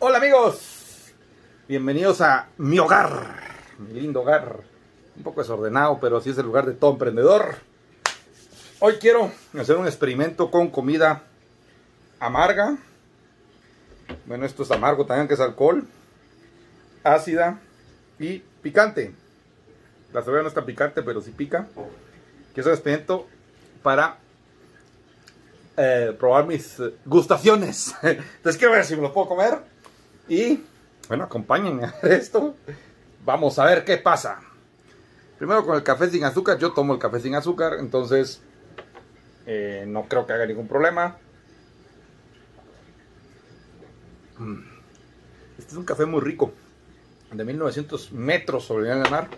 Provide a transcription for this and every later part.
Hola amigos, bienvenidos a mi hogar, mi lindo hogar, un poco desordenado, pero así es el lugar de todo emprendedor. Hoy quiero hacer un experimento con comida amarga. Bueno, esto es amargo también, que es alcohol, ácida y picante. La cebolla no está picante, pero sí pica. Que es para eh, probar mis eh, gustaciones. Entonces quiero ver si me lo puedo comer. Y bueno, acompáñenme a esto. Vamos a ver qué pasa. Primero con el café sin azúcar. Yo tomo el café sin azúcar, entonces eh, no creo que haga ningún problema. Mm. Este es un café muy rico. De 1900 metros sobre el mar.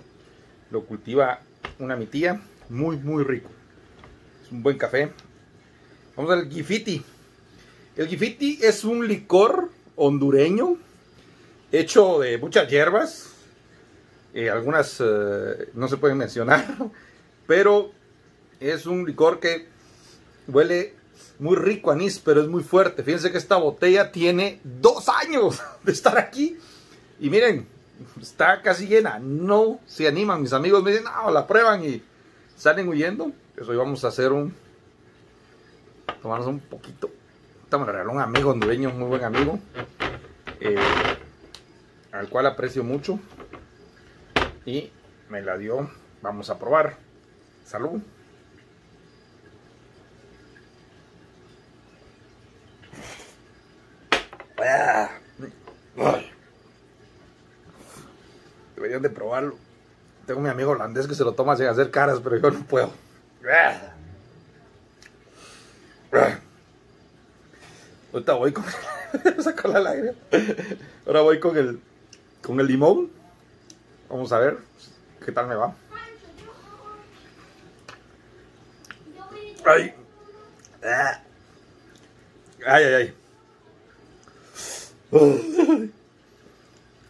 Lo cultiva una mi tía. Muy, muy rico. Es un buen café. Vamos al Gifiti. El Gifiti es un licor hondureño, hecho de muchas hierbas, eh, algunas eh, no se pueden mencionar, pero es un licor que huele muy rico anís, pero es muy fuerte. Fíjense que esta botella tiene dos años de estar aquí. Y miren, está casi llena. No se animan. Mis amigos me dicen, no, la prueban y salen huyendo. Pues hoy vamos a hacer un... Tomarnos un poquito me regaló un amigo hondureño, muy buen amigo, eh, al cual aprecio mucho. Y me la dio. Vamos a probar. Salud. De probarlo. Tengo mi amigo holandés que se lo toma sin hacer caras, pero yo no puedo. Ahorita voy con. Sacó la lágrima. Ahora voy con el. Con el limón. Vamos a ver qué tal me va. Ay. Ay, ay, ay.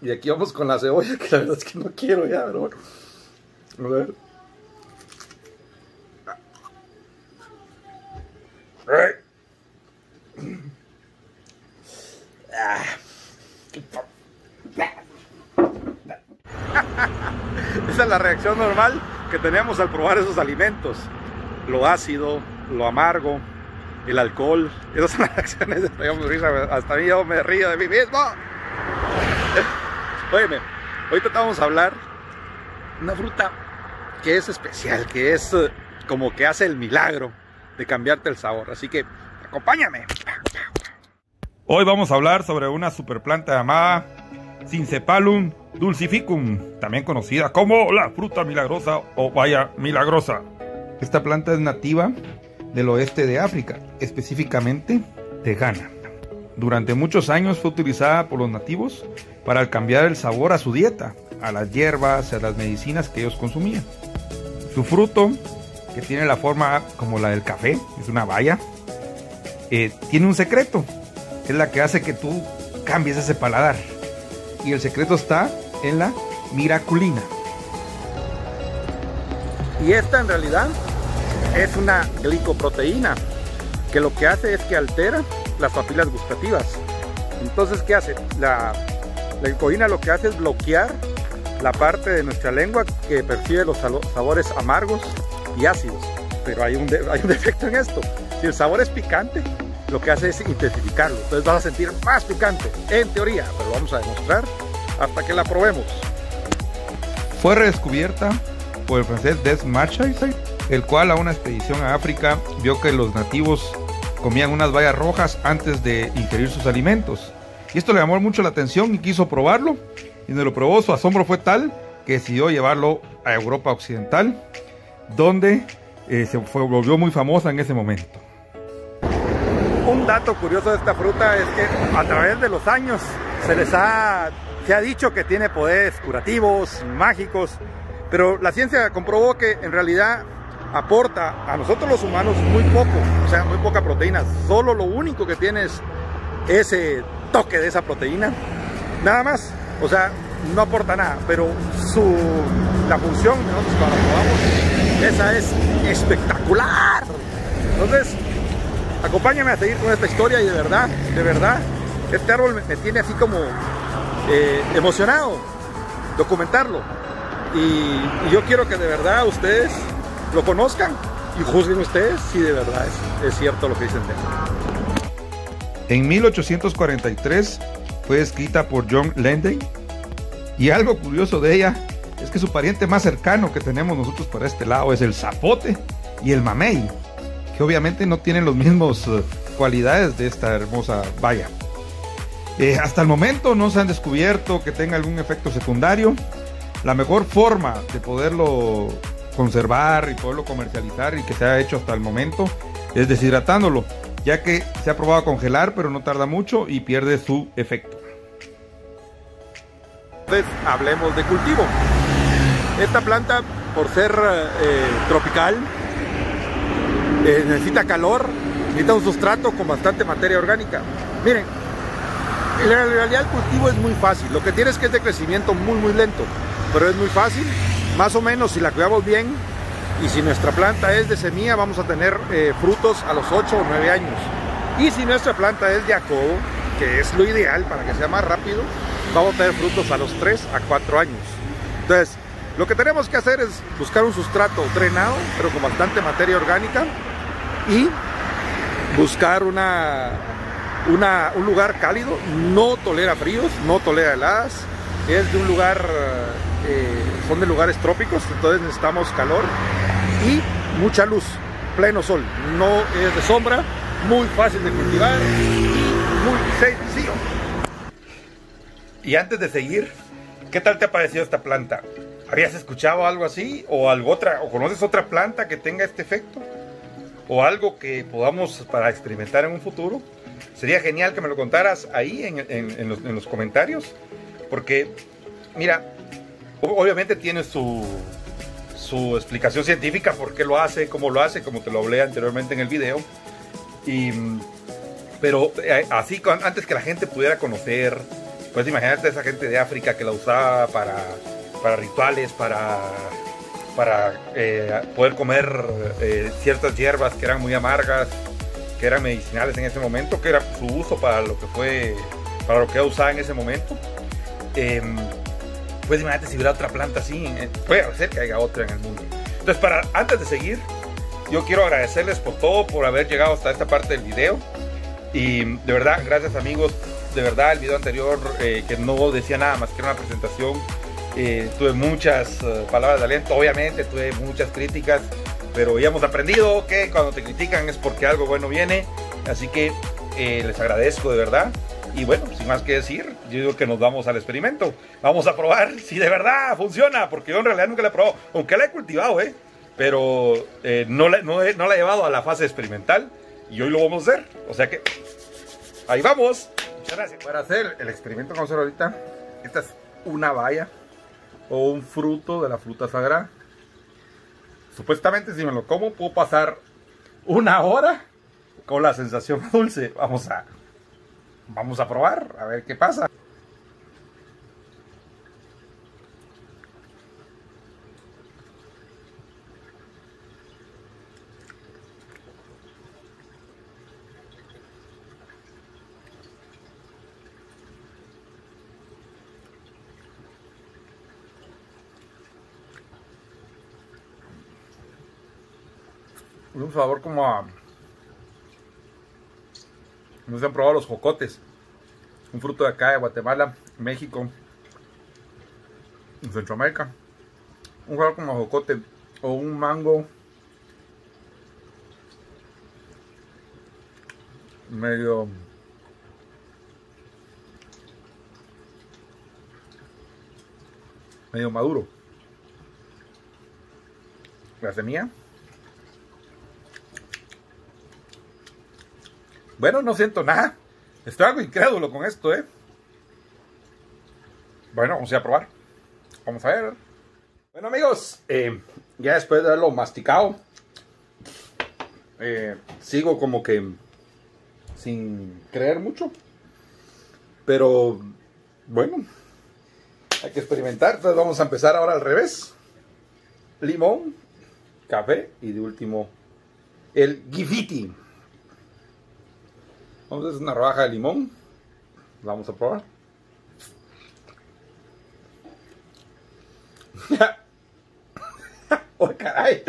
Y aquí vamos con la cebolla, que la verdad es que no quiero ya, pero bueno. A ver. Ay. Esa es la reacción normal que tenemos al probar esos alimentos. Lo ácido, lo amargo, el alcohol. Esas son las reacciones. Hasta mí yo me río de mí mismo. Óyeme, ahorita vamos a hablar una fruta que es especial, que es eh, como que hace el milagro de cambiarte el sabor. Así que acompáñame. Hoy vamos a hablar sobre una superplanta llamada Cincepalum dulcificum, también conocida como la fruta milagrosa o vaya milagrosa. Esta planta es nativa del oeste de África, específicamente de Ghana. Durante muchos años fue utilizada por los nativos para cambiar el sabor a su dieta, a las hierbas, a las medicinas que ellos consumían. Su fruto, que tiene la forma como la del café, es una baya, eh, tiene un secreto es la que hace que tú cambies ese paladar. Y el secreto está en la miraculina. Y esta en realidad es una glicoproteína que lo que hace es que altera las papilas gustativas. Entonces, ¿qué hace? La, la lo que hace es bloquear la parte de nuestra lengua que percibe los sabores amargos y ácidos. Pero hay un, hay un defecto en esto. Si el sabor es picante, lo que hace es intensificarlo. Entonces vas a sentir más picante, en teoría, pero vamos a demostrar hasta que la probemos. Fue redescubierta por el francés Des Marchais, el cual a una expedición a África vio que los nativos comían unas bayas rojas antes de ingerir sus alimentos. Y esto le llamó mucho la atención y quiso probarlo. Y cuando lo probó, su asombro fue tal que decidió llevarlo a Europa Occidental, donde eh, se fue, volvió muy famosa en ese momento. Un dato curioso de esta fruta es que a través de los años se les ha, se ha dicho que tiene poderes curativos, mágicos, pero la ciencia comprobó que en realidad aporta a nosotros los humanos muy poco, o sea, muy poca proteína. Solo lo único que tiene es ese toque de esa proteína. Nada más, o sea, no aporta nada, pero su, la función nosotros cuando probamos, esa es espectacular. Entonces, acompáñame a seguir con esta historia y de verdad, de verdad, este árbol me, tiene así como eh, emocionado, documentarlo. Y, yo quiero que de verdad ustedes lo conozcan y juzguen ustedes si de verdad es, cierto lo que dicen de él. En 1843 fue escrita por John Landay y algo curioso de ella es que su pariente más cercano que tenemos nosotros por este lado es el zapote y el mamey, que obviamente no tienen los mismos eh, cualidades de esta hermosa valla. Eh, hasta el momento no se han descubierto que tenga algún efecto secundario. La mejor forma de poderlo conservar y poderlo comercializar y que se ha hecho hasta el momento es deshidratándolo, ya que se ha probado a congelar pero no tarda mucho y pierde su efecto. Hablemos de cultivo. Esta planta, por ser eh, tropical, eh, necesita calor, necesita un sustrato con bastante materia orgánica. Miren, en realidad el cultivo es muy fácil, lo que tiene es que es de crecimiento muy muy lento, pero es muy fácil, más o menos si la cuidamos bien y si nuestra planta es de semilla vamos a tener eh, frutos a los 8 o 9 años. Y si nuestra planta es de acodo, que es lo ideal para que sea más rápido, vamos a tener frutos a los 3 a 4 años. Entonces, lo que tenemos que hacer es buscar un sustrato drenado, pero con bastante materia orgánica y buscar una, un lugar cálido, no tolera fríos, no tolera heladas, es de un lugar, eh, son de lugares trópicos, entonces necesitamos calor y mucha luz, pleno sol, no es de sombra, muy fácil de cultivar y muy sencillo. Y antes de seguir, ¿qué tal te ha parecido esta planta? ¿Habías escuchado algo así? ¿O algo otra? ¿O conoces otra planta que tenga este efecto? ¿O algo que podamos para experimentar en un futuro? Sería genial que me lo contaras ahí en, los, comentarios. Porque, mira, obviamente tiene su, su explicación científica, por qué lo hace, cómo lo hace, como te lo hablé anteriormente en el video. Y, pero eh, así, antes que la gente pudiera conocer, pues imagínate esa gente de África que la usaba para para rituales, para, para eh, poder comer eh, ciertas hierbas que eran muy amargas, que eran medicinales en ese momento, que era su uso para lo que fue, para lo que usaba en ese momento. Em, pues imagínate si hubiera otra planta así, eh, puede ser que haya otra en el mundo. Entonces, para, antes de seguir, yo quiero agradecerles por todo, por haber llegado hasta esta parte del video. Y de verdad, gracias amigos. De verdad, el video anterior que no decía nada más que era una presentación eh, tuve muchas eh, palabras de aliento, obviamente tuve muchas críticas, pero ya hemos aprendido que cuando te critican es porque algo bueno viene, así que eh, les agradezco de verdad. Y bueno, sin más que decir, yo digo que nos vamos al experimento. Vamos a probar si de verdad funciona, porque yo en realidad nunca la he probado, aunque la he cultivado, ¿eh? pero no, la, no la he llevado a la fase experimental y hoy lo vamos a hacer. O sea que ahí vamos. Muchas gracias. Para hacer el experimento que vamos a hacer ahorita, esta es una valla o un fruto de la fruta sagrada. Supuestamente si me lo como puedo pasar una hora con la sensación dulce. Vamos a vamos a probar a ver qué pasa. un sabor como a... No se han probado los jocotes. Un fruto de acá de Guatemala, México, en Centroamérica. Un sabor como jocote o un mango medio medio maduro. La semilla Bueno, no siento nada. Estoy algo incrédulo con esto, ¿eh? Bueno, vamos a, probar. Vamos a ver. Bueno, amigos, eh, ya después de haberlo masticado, eh, sigo como que sin creer mucho. Pero Bueno, hay que experimentar. Entonces vamos a empezar ahora al revés. Limón, café y de último el gifiti. Vamos a hacer una rodaja de limón. Vamos a probar. ¡Oh, caray!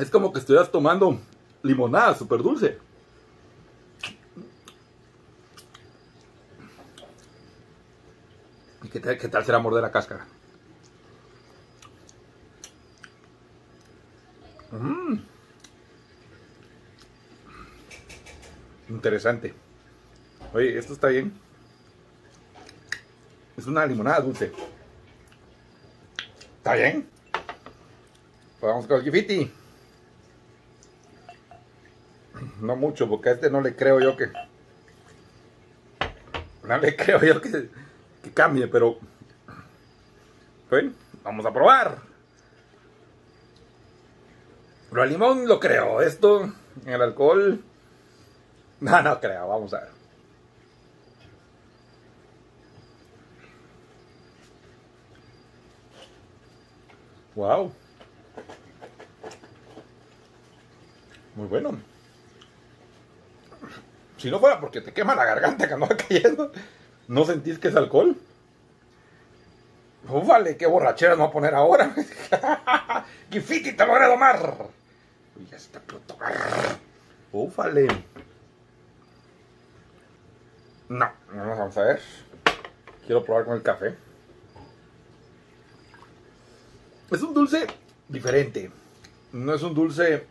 Es como que estuvieras tomando limonada súper dulce. ¿Y qué tal, qué tal será morder la cáscara? Mm. Interesante. Oye, esto está bien. Es una limonada dulce. ¿Está bien? Pues vamos con el gifiti. No mucho, porque a este no le creo yo que... No le creo yo que, que cambie, pero... Bueno, vamos a probar. Lo al limón lo creo. Esto, el alcohol... No, no creo. Vamos a ver. Wow. Muy bueno. Si no fuera porque te quema la garganta que va cayendo, ¿no sentís que es alcohol? Ufale, qué borrachera nos va a poner ahora. Gifiti, te logré domar. Uy, ya está pronto. Ufale. No, no nos vamos a ver. Quiero probar con el café. Es un dulce diferente. No es un dulce.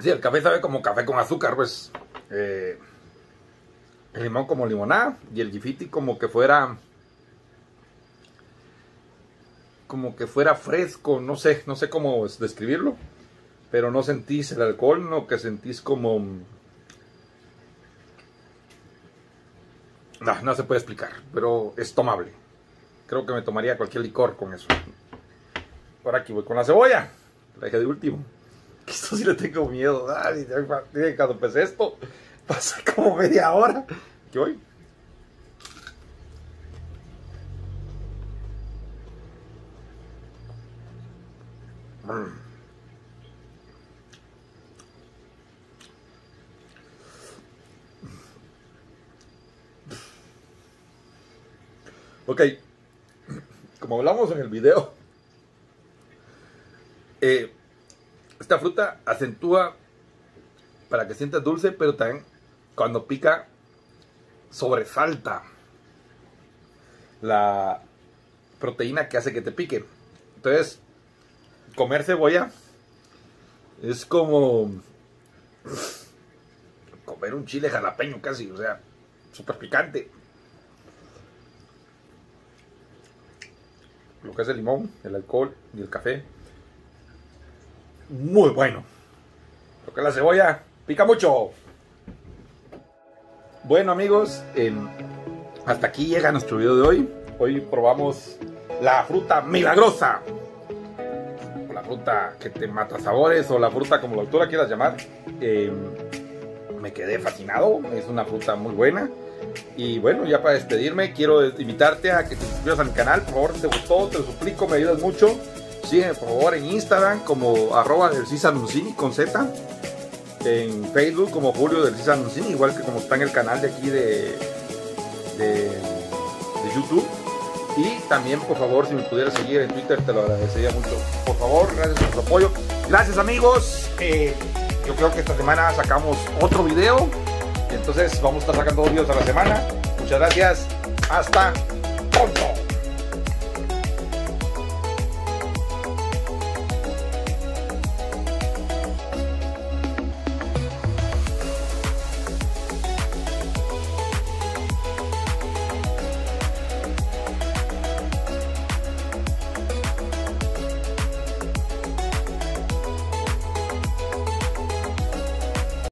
Sí, el café sabe como café con azúcar, pues. Eh, el limón como limonada y el gifiti como que fuera. Como que fuera fresco, no sé, no sé cómo describirlo. Pero no sentís el alcohol, no que sentís como No, no se puede explicar, pero es tomable. Creo que me tomaría cualquier licor con eso. Por aquí voy con la cebolla. La dejé de último. Esto sí le tengo miedo. Ay, cuando empecé esto, pasa como media hora. ¿Qué voy? Ok, como hablamos en el video, eh, esta fruta acentúa para que sientas dulce, pero también cuando pica sobresalta la proteína que hace que te pique. Entonces, comer cebolla es como comer un chile jalapeño casi, o sea, súper picante. lo que es el limón, el alcohol y el café. Muy bueno. Lo que es la cebolla, pica mucho. Bueno amigos, em, hasta aquí llega nuestro video de hoy. Hoy probamos la fruta milagrosa. La fruta que te mata sabores o la fruta como la autora quieras llamar. Em, me quedé fascinado. Es una fruta muy buena. Y bueno, ya para despedirme, quiero invitarte a que te suscribas a mi canal. Por favor, te gustó, te lo suplico, me ayudas mucho. Sígueme por favor en Instagram como arroba del con Z. En Facebook como Julio del Cis igual que como está en el canal de aquí de, de, YouTube. Y también, por favor, si me pudieras seguir en Twitter, te lo agradecería mucho. Por favor, gracias por tu apoyo. Gracias, amigos. Eh, yo creo que esta semana sacamos otro video. Entonces vamos a estar sacando videos a la semana. Muchas gracias. Hasta pronto.